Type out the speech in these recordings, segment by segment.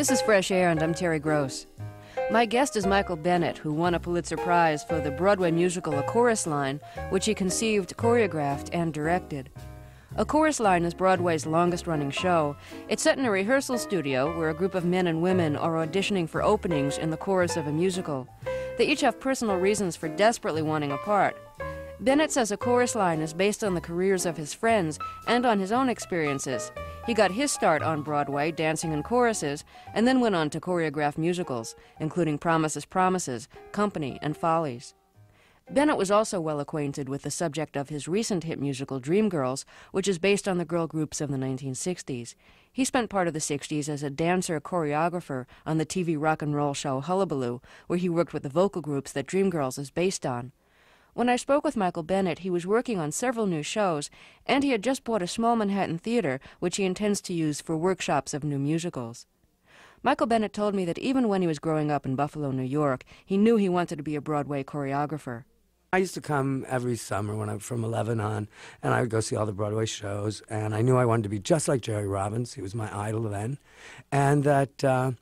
This is Fresh Air, and I'm Terry Gross. My guest is Michael Bennett, who won a Pulitzer Prize for the Broadway musical A Chorus Line, which he conceived, choreographed, and directed. A Chorus Line is Broadway's longest running show. It's set in a rehearsal studio where a group of men and women are auditioning for openings in the chorus of a musical. They each have personal reasons for desperately wanting a part. Bennett says A Chorus Line is based on the careers of his friends and on his own experiences. He got his start on Broadway dancing in choruses and then went on to choreograph musicals, including Promises, Promises, Company, and Follies. Bennett was also well acquainted with the subject of his recent hit musical Dreamgirls, which is based on the girl groups of the 1960s. He spent part of the 60s as a dancer choreographer on the TV rock and roll show Hullabaloo, where he worked with the vocal groups that Dreamgirls is based on. When I spoke with Michael Bennett, he was working on several new shows, and he had just bought a small Manhattan theater, which he intends to use for workshops of new musicals. Michael Bennett told me that even when he was growing up in Buffalo, New York, he knew he wanted to be a Broadway choreographer. I used to come every summer when I was from 11 on, and I would go see all the Broadway shows. And I knew I wanted to be just like Jerry Robbins. He was my idol then. And that, uh,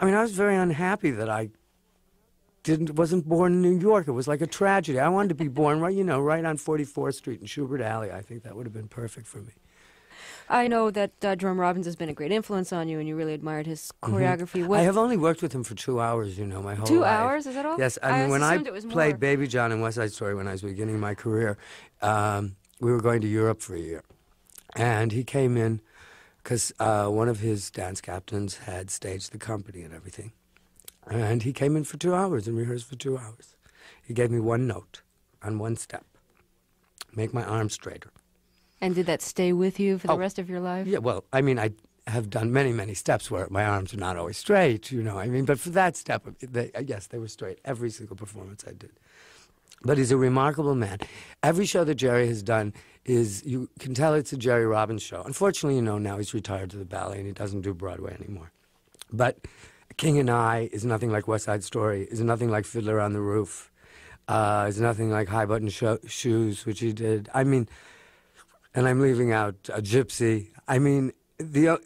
I mean, I was very unhappy that I didn't wasn't born in New York. It was like a tragedy. I wanted to be born right, you know, right on 44th Street in Shubert Alley. I think that would have been perfect for me. I know that uh, Jerome Robbins has been a great influence on you, and you really admired his Mm-hmm. choreography. What, I have only worked with him for two hours, you know, my whole two life. hours? Is that all? Yes, I mean, when I assumed it was played more. Baby John in West Side Story when I was beginning my career, um, we were going to Europe for a year. And he came in because uh, one of his dance captains had staged the company and everything. And he came in for two hours and rehearsed for two hours. He gave me one note on one step make my arm straighter. And did that stay with you for the Oh, rest of your life? Yeah, well, I mean, I have done many, many steps where my arms are not always straight, you know. I mean, but for that step, they, uh, yes, they were straight. Every single performance I did. But he's a remarkable man. Every show that Jerry has done is, you can tell it's a Jerry Robbins show. Unfortunately, you know, now he's retired to the ballet and he doesn't do Broadway anymore. But King and I is nothing like West Side Story, is nothing like Fiddler on the Roof, uh, is nothing like High Button Sho- Shoes, which he did. I mean, and I'm leaving out a gypsy. I mean, the uh,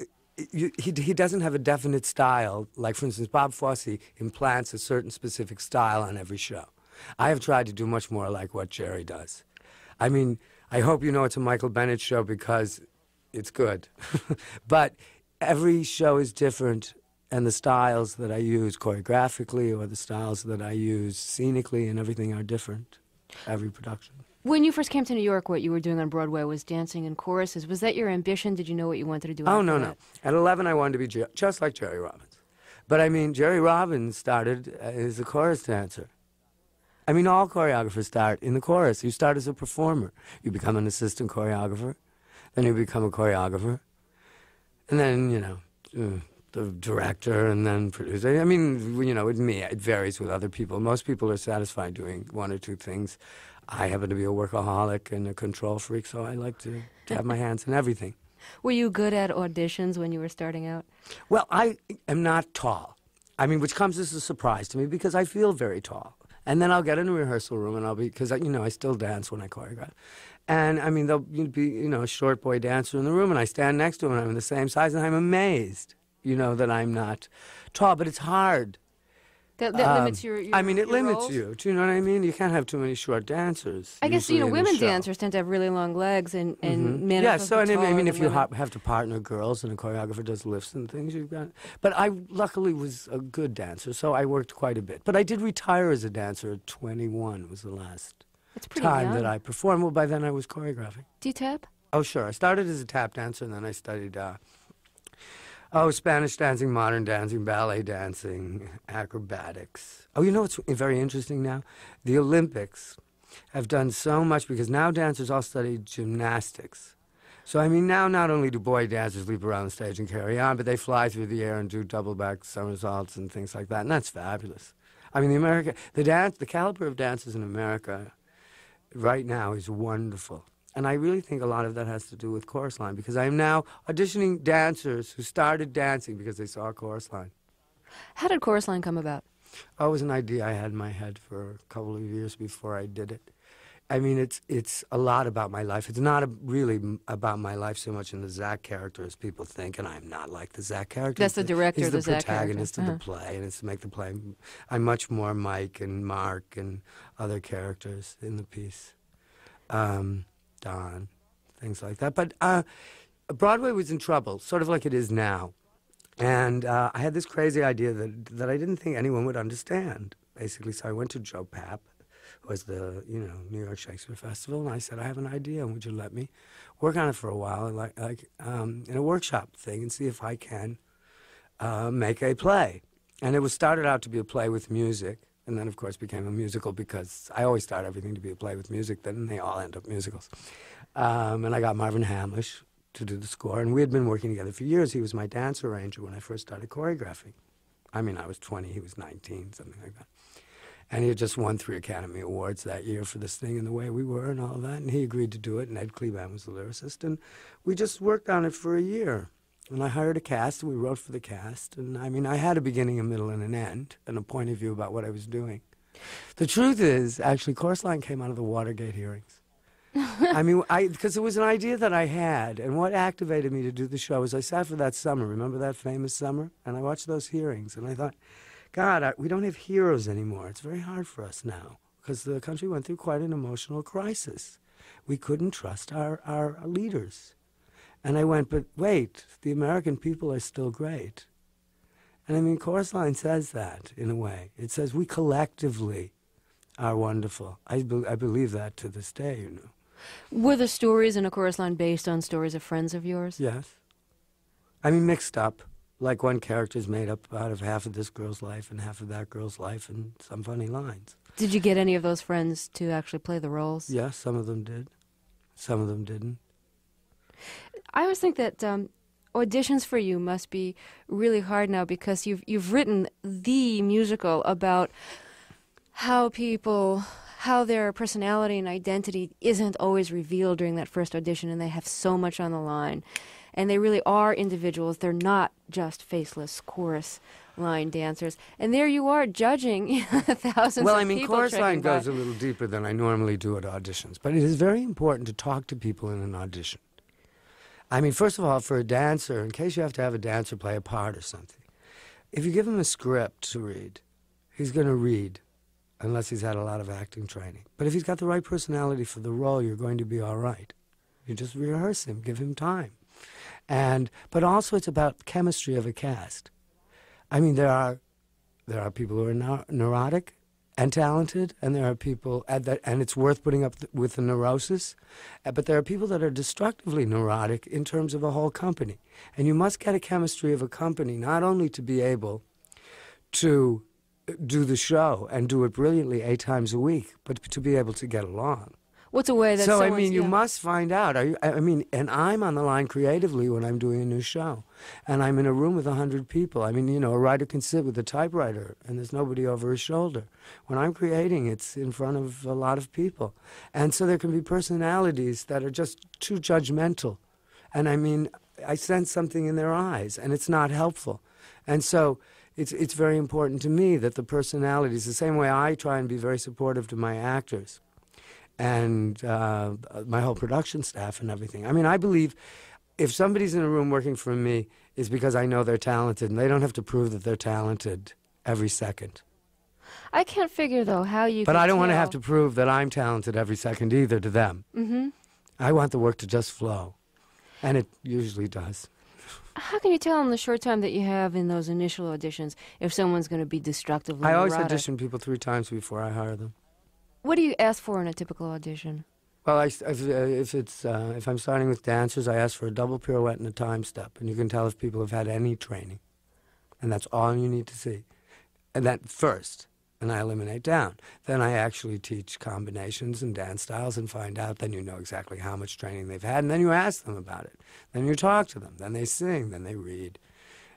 you, he he doesn't have a definite style. Like for instance, Bob Fosse implants a certain specific style on every show. I have tried to do much more like what Jerry does. I mean, I hope you know it's a Michael Bennett show because it's good, but every show is different. And the styles that I use choreographically or the styles that I use scenically and everything are different. Every production. When you first came to New York, what you were doing on Broadway was dancing in choruses. Was that your ambition? Did you know what you wanted to do? Oh no, that? no. At 11, I wanted to be just like Jerry Robbins. But I mean, Jerry Robbins started as a chorus dancer. I mean, all choreographers start in the chorus. You start as a performer. You become an assistant choreographer, then you become a choreographer, and then you know uh, the director, and then producer. I mean, you know, with me, it varies with other people. Most people are satisfied doing one or two things. I happen to be a workaholic and a control freak, so I like to, to have my hands in everything. Were you good at auditions when you were starting out? Well, I am not tall. I mean, which comes as a surprise to me because I feel very tall. And then I'll get in a rehearsal room and I'll be, because, you know, I still dance when I choreograph. And I mean, there'll be, you know, a short boy dancer in the room and I stand next to him and I'm the same size and I'm amazed, you know, that I'm not tall. But it's hard. That, that Um, limits your, your. I mean, it limits roles? you. Do you know what I mean? You can't have too many short dancers. I guess you know women dancers tend to have really long legs, and and Mhm. men. Yeah, are so and I mean, I mean, if you women. have to partner girls and a choreographer does lifts and things, you've got. But I luckily was a good dancer, so I worked quite a bit. But I did retire as a dancer at 21. Was the last time young. that I performed. Well, by then I was choreographing. Do you tap? Oh, sure. I started as a tap dancer, and then I studied. Uh, Oh, Spanish dancing, modern dancing, ballet dancing, acrobatics. Oh, you know what's very interesting now? The Olympics have done so much because now dancers all study gymnastics. So, I mean, now not only do boy dancers leap around the stage and carry on, but they fly through the air and do double back somersaults and things like that, and that's fabulous. I mean, the America, the dance, the caliber of dancers in America right now is wonderful. And I really think a lot of that has to do with Chorus Line because I am now auditioning dancers who started dancing because they saw Chorus Line. How did Chorus Line come about? Oh, it was an idea I had in my head for a couple of years before I did it. I mean, it's it's a lot about my life. It's not a, really about my life so much in the Zach character as people think, and I'm not like the Zach character. That's the director He's of the, the Zach character. protagonist of Uh-huh. the play, and it's to make the play. I'm much more Mike and Mark and other characters in the piece, um, Don, things like that. But uh, Broadway was in trouble, sort of like it is now, and uh, I had this crazy idea that that I didn't think anyone would understand. Basically, so I went to Joe Papp who was the you know New York Shakespeare Festival, and I said, I have an idea, and would you let me work on it for a while, like like um, in a workshop thing, and see if I can uh, make a play. And it was started out to be a play with music, and then of course became a musical because I always start everything to be a play with music. Then they all end up musicals. Um, and I got Marvin Hamlisch to do the score, and we had been working together for years. He was my dance arranger when I first started choreographing. I mean, I was 20, he was 19, something like that. And he had just won three Academy Awards that year for this thing and the way we were and all that. And he agreed to do it. And Ed Kleban was the lyricist. And we just worked on it for a year. And I hired a cast and we wrote for the cast. And I mean, I had a beginning, a middle, and an end and a point of view about what I was doing. The truth is, actually, Chorus Line came out of the Watergate hearings. I mean, I because it was an idea that I had, and what activated me to do the show was I sat for that summer. Remember that famous summer? And I watched those hearings, and I thought, God, I, we don't have heroes anymore. It's very hard for us now because the country went through quite an emotional crisis. We couldn't trust our, our leaders. And I went, but wait, the American people are still great. And I mean, Chorus Line says that in a way. It says we collectively are wonderful. I, be- I believe that to this day, you know. Were the stories in a chorus line based on stories of friends of yours? Yes. I mean, mixed up. Like one character's made up out of half of this girl's life and half of that girl's life and some funny lines. Did you get any of those friends to actually play the roles? Yes, some of them did. Some of them didn't. I always think that um, auditions for you must be really hard now because you've you've written the musical about how people how their personality and identity isn't always revealed during that first audition and they have so much on the line and they really are individuals they're not just faceless chorus line dancers and there you are judging thousands well, of I mean, people chorus line by. goes a little deeper than I normally do at auditions, but it is very important to talk to people in an audition. I mean, first of all, for a dancer, in case you have to have a dancer play a part or something, if you give him a script to read, he's going to read unless he's had a lot of acting training. But if he's got the right personality for the role, you're going to be all right. You just rehearse him, give him time. And but also it's about chemistry of a cast. I mean, there are there are people who are neu- neurotic and talented, and there are people and that, and it's worth putting up th- with the neurosis. Uh, But there are people that are destructively neurotic in terms of a whole company, and you must get a chemistry of a company not only to be able to uh, do the show and do it brilliantly eight times a week, but to be able to get along. What's a way that so I mean, you yeah. must find out. Are you, I I mean, and I'm on the line creatively when I'm doing a new show, and I'm in a room with a hundred people. I mean, you know, a writer can sit with a typewriter, and there's nobody over his shoulder. When I'm creating, it's in front of a lot of people, and so there can be personalities that are just too judgmental, and I mean, I sense something in their eyes, and it's not helpful, and so. It's, it's very important to me that the personalities, the same way I try and be very supportive to my actors, and uh, my whole production staff and everything. I mean, I believe if somebody's in a room working for me, it's because I know they're talented, and they don't have to prove that they're talented every second. I can't figure though how you. But I don't want to have to prove that I'm talented every second either to them. Mhm. I want the work to just flow, and it usually does. How can you tell in the short time that you have in those initial auditions if someone's going to be destructively I always neurotic? audition people three times before I hire them. What do you ask for in a typical audition? Well, I, if, uh, if it's uh, if I'm starting with dancers, I ask for a double pirouette and a time step, and you can tell if people have had any training, and that's all you need to see. And that first, and I eliminate down. Then I actually teach combinations and dance styles and find out. Then you know exactly how much training they've had, and then you ask them about it. Then you talk to them. Then they sing. Then they read.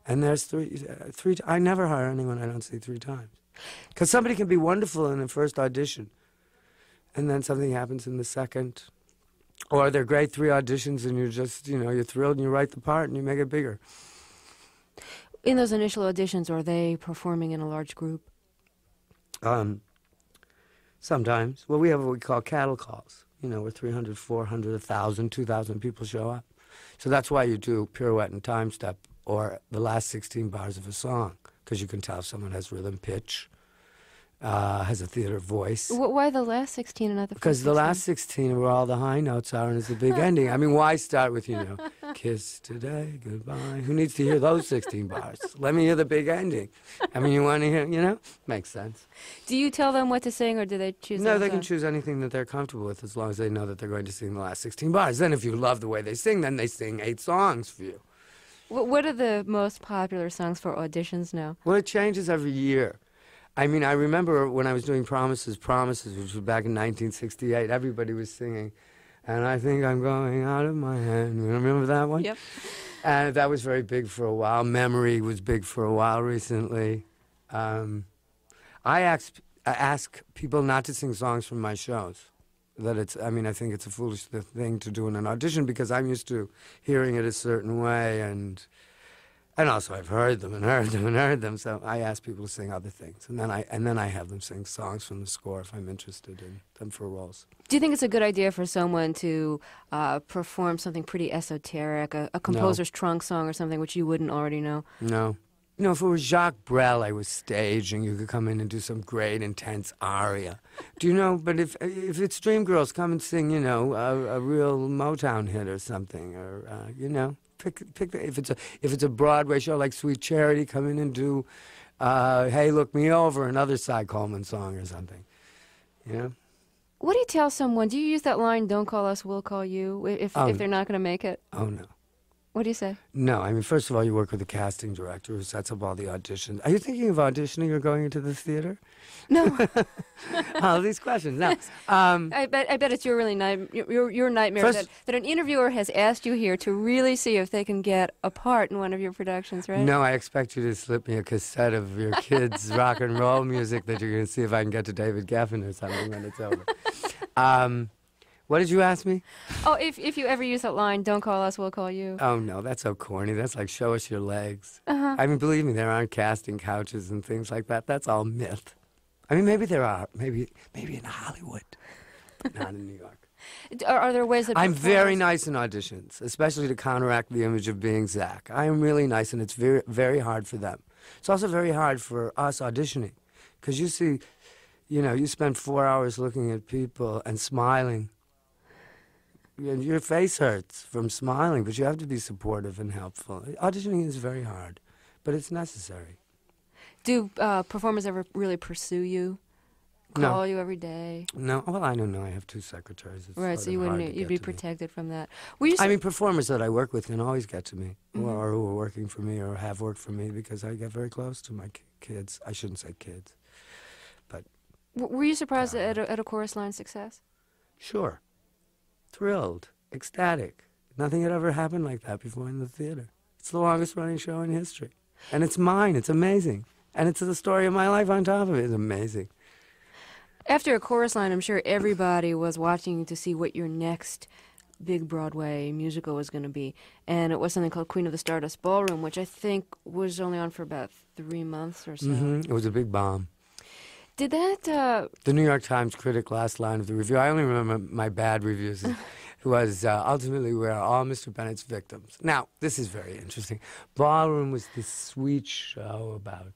And there's three, uh, three. I never hire anyone I don't see three times, because somebody can be wonderful in the first audition, and then something happens in the second, or they're great three auditions, and you're just, you know, you're thrilled, and you write the part, and you make it bigger. In those initial auditions, are they performing in a large group? Um, Sometimes. Well, we have what we call cattle calls, you know, where 300, 400, 1,000, 2,000 people show up. So that's why you do pirouette and time step or the last 16 bars of a song, because you can tell if someone has rhythm, pitch, uh, has a theater voice. Why the last 16 and not the Because the 16? last 16 where all the high notes are and it's the big ending. I mean, why start with, you know, kiss today, goodbye? Who needs to hear those 16 bars? Let me hear the big ending. I mean, you want to hear, you know? Makes sense. Do you tell them what to sing or do they choose No, they can choose anything that they're comfortable with as long as they know that they're going to sing the last 16 bars. Then if you love the way they sing, then they sing eight songs for you. Wh- What are the most popular songs for auditions now? Well, it changes every year. I mean, I remember when I was doing Promises, Promises, which was back in 1968, everybody was singing, and I think I'm going out of my hand. You remember that one? Yep. And that was very big for a while. Memory was big for a while recently. Um, I ask, I ask people not to sing songs from my shows. That it's, I mean, I think it's a foolish thing to do in an audition because I'm used to hearing it a certain way, and and also I've heard them and heard them and heard them. So I ask people to sing other things, and then I and then I have them sing songs from the score if I'm interested in them for roles. Do you think it's a good idea for someone to uh, perform something pretty esoteric, a, a composer's trunk song or something which you wouldn't already know? No. You know, if it was Jacques Brel, I was staging, you could come in and do some great, intense aria. Do you know? But if if it's Dreamgirls, come and sing, you know, a, a real Motown hit or something, or uh, you know, pick pick. The, if it's a if it's a Broadway show like Sweet Charity, come in and do, uh, Hey, Look Me Over, another Cy Coleman song or something. You know. What do you tell someone? Do you use that line, don't call us, we'll call you, if, Oh, if they're not going to make it? Oh no. What do you say? No, I mean, first of all, you work with a casting director who sets up all the auditions. Are you thinking of auditioning or going into the theater? No, all these questions. No. Um, I bet I bet it's your really night your your nightmare First- that, that an interviewer has asked you here to really see if they can get a part in one of your productions, right? No, I expect you to slip me a cassette of your kids' rock and roll music that you're going to see if I can get to David Geffen or something when it's over. Um, what did you ask me? Oh, if if you ever use that line, don't call us, we'll call you. Oh, no, that's so corny. That's like show us your legs. Uh-huh. I mean, believe me, there aren't casting couches and things like that. That's all myth. I mean, maybe there are. Maybe, maybe in Hollywood, but not in New York. Are, are there ways that I'm very nice in auditions, especially to counteract the image of being Zach. I am really nice, and it's very, very hard for them. It's also very hard for us auditioning, because you see, you know, you spend four hours looking at people and smiling. And your face hurts from smiling, but you have to be supportive and helpful. Auditioning is very hard, but it's necessary. Do uh, performers ever really pursue you? No. Call you every day? No, well, I don't know. I have two secretaries. It's right, so you wouldn't. You'd be to me. protected from that. I mean, performers that I work with can always get to me, Mhm. or who are working for me, or have worked for me, because I get very close to my kids. I shouldn't say kids. w- were you surprised at a, at a chorus line success? Sure. Thrilled, ecstatic. Nothing had ever happened like that before in the theater. It's the longest running show in history. And it's mine. It's amazing. And it's the story of my life on top of it. It's amazing. After a chorus line, I'm sure everybody was watching to see what your next big Broadway musical was going to be. And it was something called Queen of the Stardust Ballroom, which I think was only on for about three months or so. hmm It was a big bomb. Did that, uh, The New York Times critic last line of the review, I only remember my bad reviews, was uh, ultimately we are all Mr. Bennett's victims. Now, this is very interesting. Ballroom was this sweet show about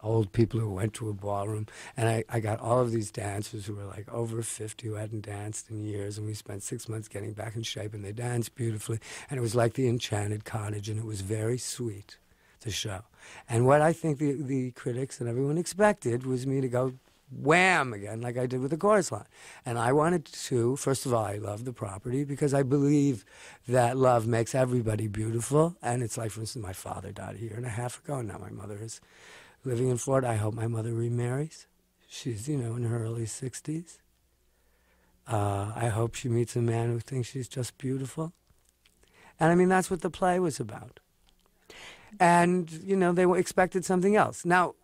old people who went to a ballroom, and I, I got all of these dancers who were like over 50 who hadn't danced in years, and we spent six months getting back in shape, and they danced beautifully, and it was like the Enchanted Cottage, and it was very sweet the show. And what I think the, the critics and everyone expected was me to go wham again, like I did with the chorus line. And I wanted to, first of all, I love the property because I believe that love makes everybody beautiful. And it's like, for instance, my father died a year and a half ago, and now my mother is living in Florida. I hope my mother remarries. She's, you know, in her early 60s. Uh, I hope she meets a man who thinks she's just beautiful. And I mean, that's what the play was about and you know they expected something else. Now,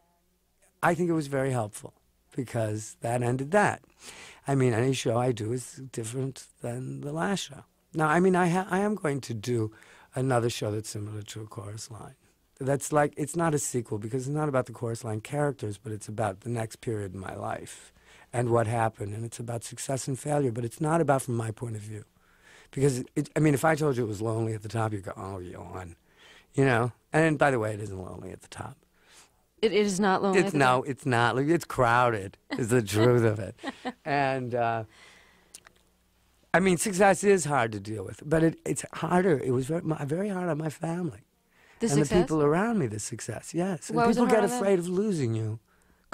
I think it was very helpful because that ended that. I mean, any show I do is different than the last show. Now, I mean, I ha- I am going to do another show that's similar to a chorus line. That's like it's not a sequel because it's not about the chorus line characters, but it's about the next period in my life. and what happened, and it's about success and failure, but it's not about from my point of view. Because, it, I mean, if I told you it was lonely at the top, you'd go, oh, yawn. You know? And by the way, it isn't lonely at the top. It, it is not lonely. It's no, it's not. It's crowded. Is the truth of it, and uh, I mean, success is hard to deal with, but it, it's harder. It was very, very hard on my family the and success? the people around me. The success, yes. And Why people get afraid of losing you.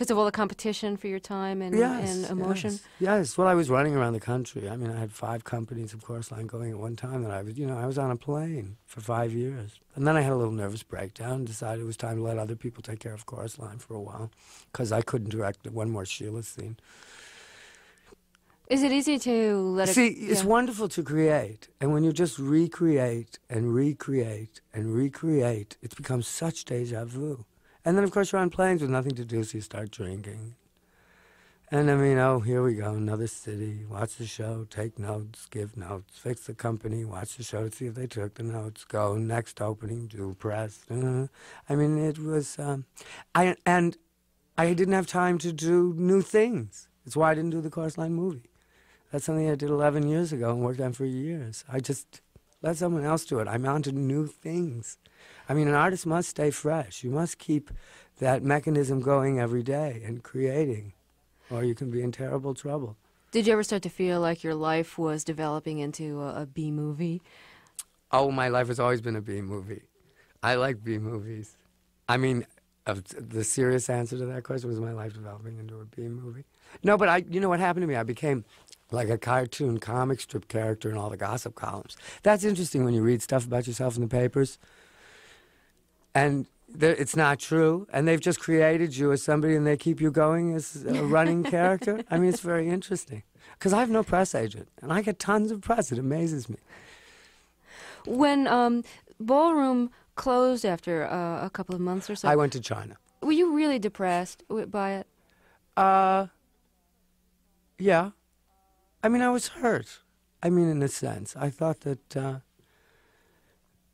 Because of all the competition for your time and, Yes, and emotion. Yes, yes. Well, I was running around the country. I mean, I had five companies of Chorus Line going at one time. That I was, you know, I was on a plane for five years, and then I had a little nervous breakdown. and Decided it was time to let other people take care of chorus line for a while, because I couldn't direct one more Sheila scene. Is it easy to let it See, it's yeah. wonderful to create, and when you just recreate and recreate and recreate, it becomes such deja vu. And then, of course, you're on planes with nothing to do, so you start drinking. And I mean, oh, here we go, another city. Watch the show, take notes, give notes, fix the company, watch the show, see if they took the notes, go next opening, do press. Uh, I mean, it was, um, I and I didn't have time to do new things. That's why I didn't do the Chorus Line movie. That's something I did 11 years ago and worked on for years. I just let someone else do it. I'm on new things. I mean, an artist must stay fresh. You must keep that mechanism going every day and creating, or you can be in terrible trouble. Did you ever start to feel like your life was developing into a, a B movie? Oh, my life has always been a B movie. I like B movies. I mean, uh, the serious answer to that question was my life developing into a B movie. No, but I, you know what happened to me? I became like a cartoon comic strip character in all the gossip columns. That's interesting when you read stuff about yourself in the papers, and it's not true, and they've just created you as somebody, and they keep you going as a running character. I mean, it's very interesting because I have no press agent, and I get tons of press. It amazes me. When um, Ballroom closed after uh, a couple of months or so, I went to China. were you really depressed by it? Uh, yeah. I mean, I was hurt. I mean, in a sense, I thought that uh,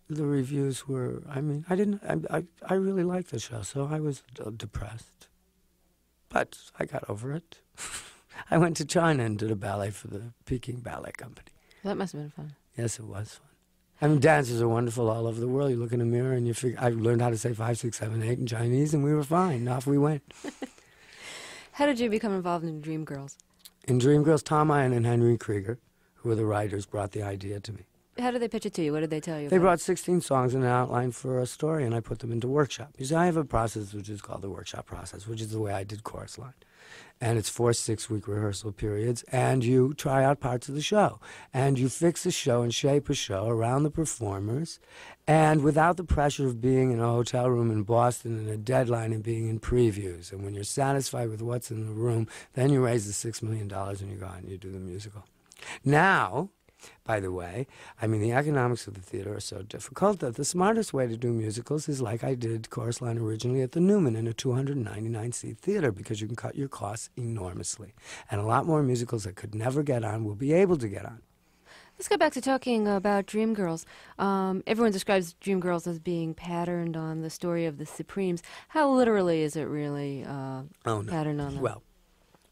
the reviews were. I mean, I didn't. I I, I really liked the show, so I was uh, depressed. But I got over it. I went to China and did a ballet for the Peking Ballet Company. That must have been fun. Yes, it was fun. I mean, dancers are wonderful all over the world. You look in a mirror and you figure. I learned how to say five, six, seven, eight in Chinese, and we were fine. Off we went. How did you become involved in Dreamgirls? In Dreamgirls, Tom Eyen and Henry Krieger, who were the writers, brought the idea to me. How did they pitch it to you? What did they tell you? They brought 16 songs and an outline for a story, and I put them into workshop. You see, I have a process which is called the workshop process, which is the way I did Chorus Line. And it's four six week rehearsal periods, and you try out parts of the show. And you fix a show and shape a show around the performers, and without the pressure of being in a hotel room in Boston and a deadline and being in previews. And when you're satisfied with what's in the room, then you raise the $6 million and you go out and you do the musical. Now, by the way, I mean, the economics of the theater are so difficult that the smartest way to do musicals is like I did Chorus Line originally at the Newman in a 299 seat theater because you can cut your costs enormously. And a lot more musicals that could never get on will be able to get on. Let's go back to talking about Dreamgirls. Um, everyone describes Dreamgirls as being patterned on the story of the Supremes. How literally is it really uh, Oh, no. patterned on them? Well,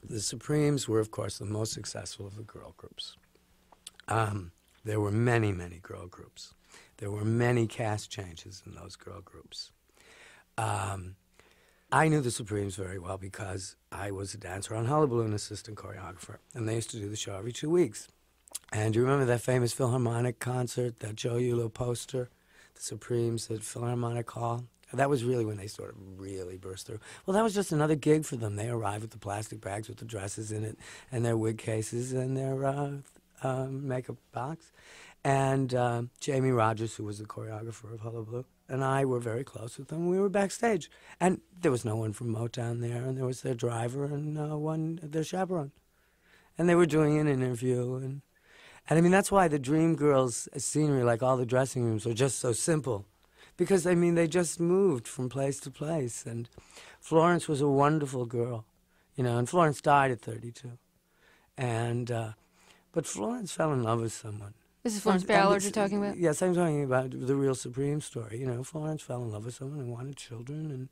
the Supremes were, of course, the most successful of the girl groups. Um, there were many, many girl groups. There were many cast changes in those girl groups. Um, I knew the Supremes very well because I was a dancer on Hullabaloo, an assistant choreographer, and they used to do the show every two weeks. And do you remember that famous Philharmonic concert, that Joe Eula poster, the Supremes at Philharmonic Hall? That was really when they sort of really burst through. Well, that was just another gig for them. They arrived with the plastic bags with the dresses in it, and their wig cases, and their uh, um, makeup box. And uh, Jamie Rogers, who was the choreographer of Hullabaloo, and I were very close with them. We were backstage, and there was no one from Motown there, and there was their driver and uh, one their chaperone, and they were doing an interview, and and I mean that's why the Dreamgirls scenery, like all the dressing rooms, are just so simple, because I mean they just moved from place to place, and Florence was a wonderful girl, you know, and Florence died at 32, and uh, but Florence fell in love with someone. This is Florence Ballard you're talking about? Yes, I'm talking about the real Supreme story. You know, Florence fell in love with someone and wanted children, and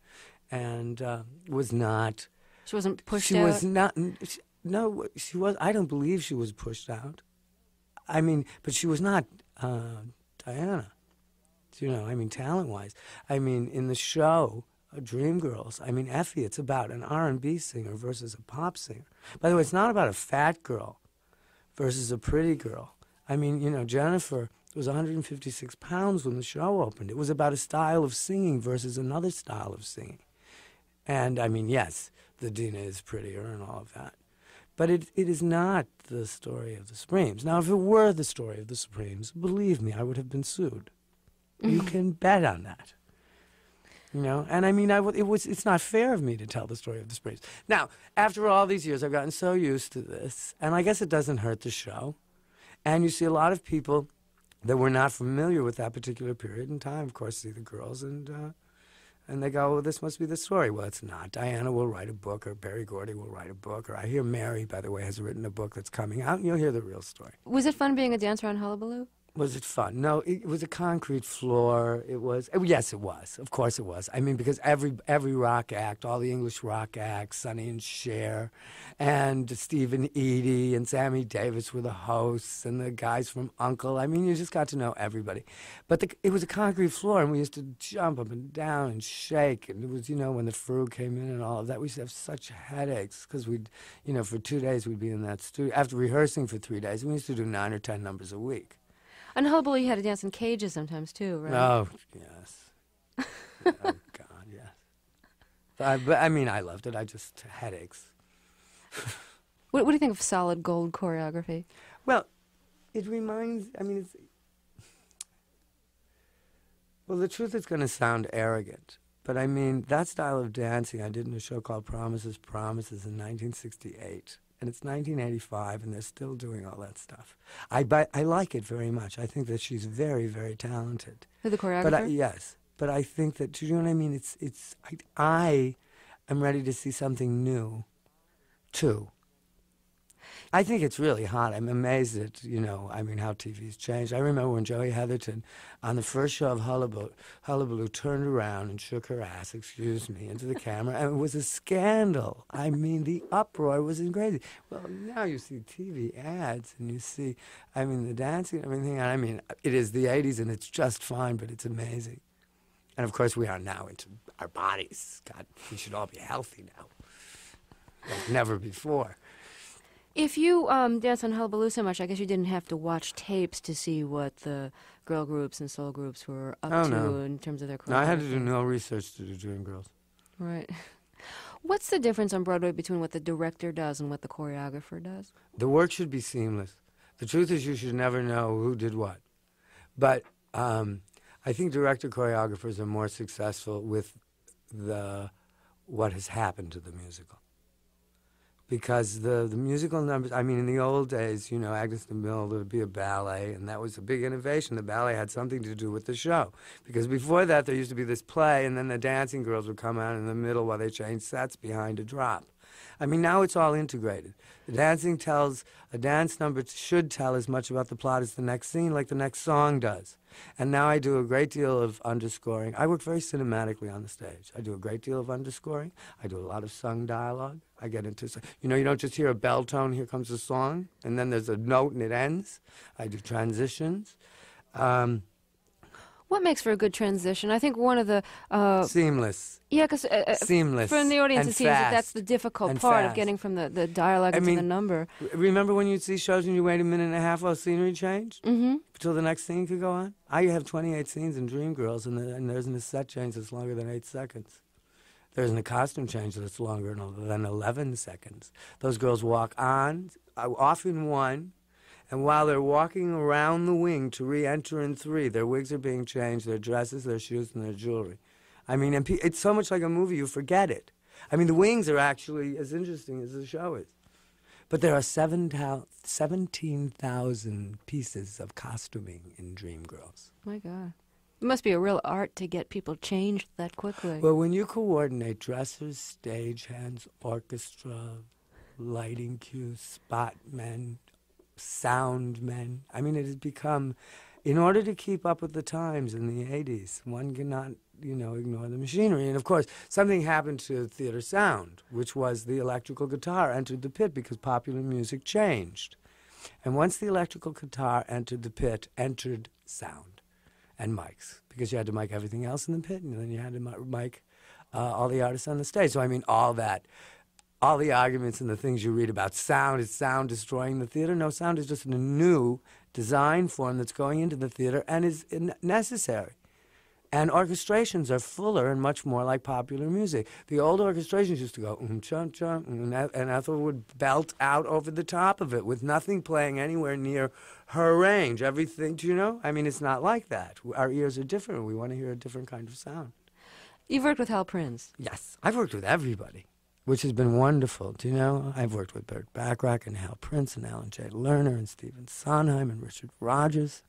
and uh, was not. She wasn't pushed she out? was not. She, no, she was. I don't believe she was pushed out. I mean, but she was not uh, Diana. You know, I mean, talent-wise. I mean, in the show, uh, Dreamgirls. I mean, Effie. It's about an R&B singer versus a pop singer. By the way, it's not about a fat girl versus a pretty girl. I mean, you know, Jennifer was 156 pounds when the show opened. It was about a style of singing versus another style of singing. And I mean, yes, the Deena is prettier and all of that. But it, it is not the story of the Supremes. Now, if it were the story of the Supremes, believe me, I would have been sued. you can bet on that. You know, and I mean, I w- it was. It's not fair of me to tell the story of the Supremes. Now, after all these years, I've gotten so used to this, and I guess it doesn't hurt the show. And you see a lot of people that were not familiar with that particular period in time, of course, see the girls and uh, and they go, well, this must be the story. Well, it's not. Diana will write a book, or Berry Gordy will write a book, or I hear Mary, by the way, has written a book that's coming out, and you'll hear the real story. Was it fun being a dancer on Hullabaloo? Was it fun? No, it, was a concrete floor. It was. Oh, yes, it was. Of course, it was. I mean, because every every rock act, all the English rock acts, Sonny and Cher, and Steve and Eydie and Sammy Davis were the hosts, and the guys from Uncle. I mean, you just got to know everybody. But the, it was a concrete floor, and we used to jump up and down and shake. And it was, you know, when the Frug came in and all of that, we used to have such headaches because we'd, you know, for two days we'd be in that studio after rehearsing for three days. We used to do nine or ten numbers a week. On Hullabaloo, you had to dance in cages sometimes too, right? Oh yes. oh God, yes. I, but I mean, I loved it. I just headaches. what, what do you think of solid gold choreography? Well, it reminds. I mean, it's. Well, the truth is going to sound arrogant, but I mean that style of dancing I did in a show called Promises, Promises in 1968 and it's 1985, and they're still doing all that stuff. I but I like it very much. I think that she's very, very talented. The choreographer? But I, yes, but I think that do you know what I mean? It's it's I, I am ready to see something new, too. I think it's really hot. I'm amazed at, you know, I mean, how TV's changed. I remember when Joey Heatherton, on the first show of Hullabaloo, Hullabaloo turned around and shook her ass, excuse me, into the camera, and it was a scandal. I mean, the uproar was crazy. Well, now you see TV ads, and you see, I mean, the dancing and everything. I mean, it is the 80s, and it's just fine, but it's amazing. And of course, we are now into our bodies. God, we should all be healthy now, like never before. If you um, dance on Hullabaloo so much, I guess you didn't have to watch tapes to see what the girl groups and soul groups were up oh, to no. in terms of their No, I had to do no research to do Dreamgirls. Right. What's the difference on Broadway between what the director does and what the choreographer does? The work should be seamless. The truth is, you should never know who did what. But um, I think director choreographers are more successful with the what has happened to the musical because the, the musical numbers, I mean, in the old days, you know, Agnes de Mille, there would be a ballet, and that was a big innovation. The ballet had something to do with the show. Because before that, there used to be this play, and then the dancing girls would come out in the middle while they changed sets behind a drop. I mean, now it's all integrated. The dancing tells, a dance number should tell as much about the plot as the next scene, like the next song does. And now I do a great deal of underscoring. I work very cinematically on the stage. I do a great deal of underscoring. I do a lot of sung dialogue. I get into, so you know, you don't just hear a bell tone, here comes the song, and then there's a note and it ends. I do transitions. Um, what makes for a good transition? I think one of the uh, seamless. Yeah, because uh, uh, seamless from the audience, it seems that that's the difficult part fast. of getting from the, the dialogue I into mean, the number. Remember when you'd see shows and you wait a minute and a half while scenery changed mm-hmm. until the next scene could go on? I have 28 scenes in Dreamgirls, and, the, and there isn't a set change that's longer than eight seconds. There isn't a costume change that's longer than 11 seconds. Those girls walk on, uh, off in one, and while they're walking around the wing to re-enter in three, their wigs are being changed, their dresses, their shoes, and their jewelry. I mean, and it's so much like a movie, you forget it. I mean, the wings are actually as interesting as the show is. But there are 17,000 pieces of costuming in Dreamgirls. My God. It must be a real art to get people changed that quickly. Well, when you coordinate dressers, stagehands, orchestra, lighting cues, spot men, sound men. I mean, it has become, in order to keep up with the times in the 80s, one cannot you know, ignore the machinery. And of course, something happened to theater sound, which was the electrical guitar entered the pit because popular music changed. And once the electrical guitar entered the pit, entered sound and mics, because you had to mic everything else in the pit, and then you had to mic uh, all the artists on the stage. So, I mean, all that, all the arguments and the things you read about sound, is sound destroying the theater? No, sound is just a new design form that's going into the theater and is necessary. And orchestrations are fuller and much more like popular music. The old orchestrations used to go um chum chum, and Ethel would belt out over the top of it with nothing playing anywhere near her range. Everything, do you know? I mean, it's not like that. Our ears are different. We want to hear a different kind of sound. You've worked with Hal Prince. Yes, I've worked with everybody which has been wonderful. Do you know? I've worked with Burt Bacharach and Hal Prince and Alan J. Lerner and Stephen Sondheim and Richard Rodgers.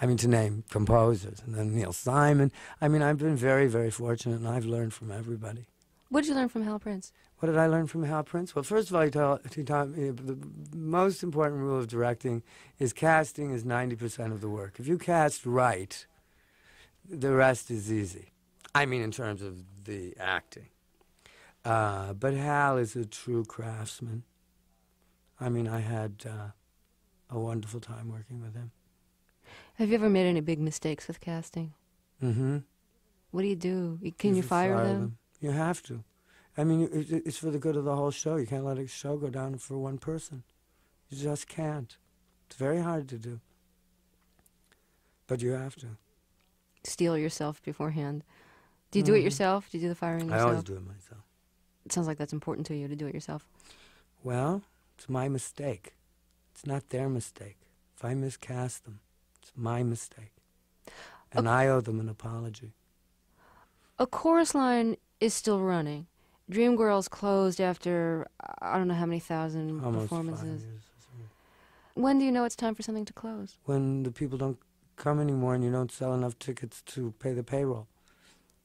I mean, to name composers. And then Neil Simon. I mean, I've been very, very fortunate and I've learned from everybody. What did you learn from Hal Prince? What did I learn from Hal Prince? Well, first of all, he, taught, he taught me the most important rule of directing is casting is 90% of the work. If you cast right, the rest is easy. I mean, in terms of the acting. Uh, but Hal is a true craftsman. I mean, I had uh, a wonderful time working with him. Have you ever made any big mistakes with casting? Mm-hmm. What do you do? Can you, you fire, fire them? them? You have to. I mean, it's for the good of the whole show. You can't let a show go down for one person. You just can't. It's very hard to do. But you have to. Steel yourself beforehand. Do you mm-hmm. do it mm-hmm. yourself? Do you do the firing yourself? I always do it myself. It sounds like that's important to you to do it yourself. Well, it's my mistake. It's not their mistake. If I miscast them, it's my mistake. And I owe them an apology. A chorus line is still running. Dreamgirls closed after I don't know how many thousand Almost performances. Years, when do you know it's time for something to close? When the people don't come anymore and you don't sell enough tickets to pay the payroll.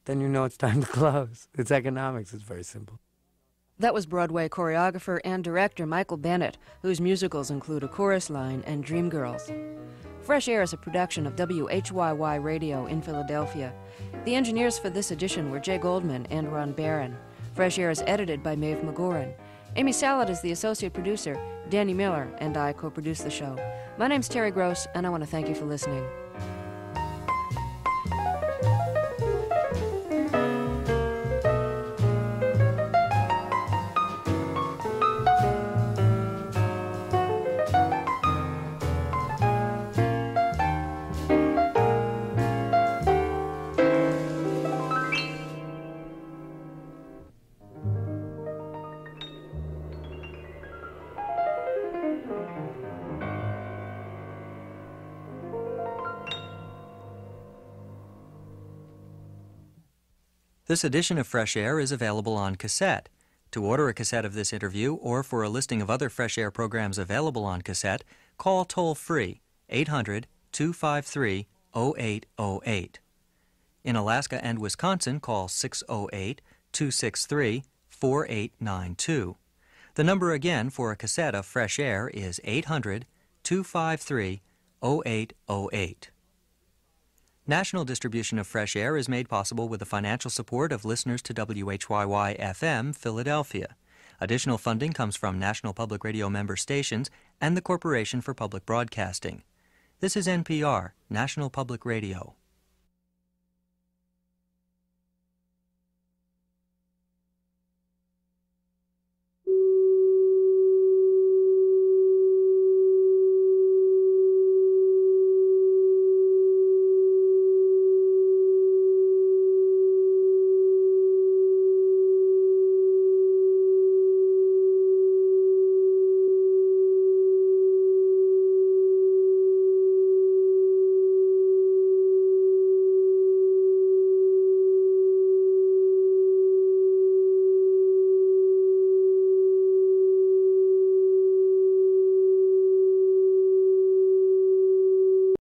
Then you know it's time to close. It's economics. It's very simple. That was Broadway choreographer and director Michael Bennett, whose musicals include A Chorus Line and Dreamgirls. Fresh Air is a production of WHYY Radio in Philadelphia. The engineers for this edition were Jay Goldman and Ron Barron. Fresh Air is edited by Maeve McGoran. Amy Salit is the associate producer. Danny Miller and I co produce the show. My name's Terry Gross, and I want to thank you for listening. This edition of Fresh Air is available on cassette. To order a cassette of this interview or for a listing of other Fresh Air programs available on cassette, call toll free 800 253 0808. In Alaska and Wisconsin, call 608 263 4892. The number again for a cassette of Fresh Air is 800 253 0808. National distribution of fresh air is made possible with the financial support of listeners to WHYY FM Philadelphia. Additional funding comes from National Public Radio member stations and the Corporation for Public Broadcasting. This is NPR, National Public Radio.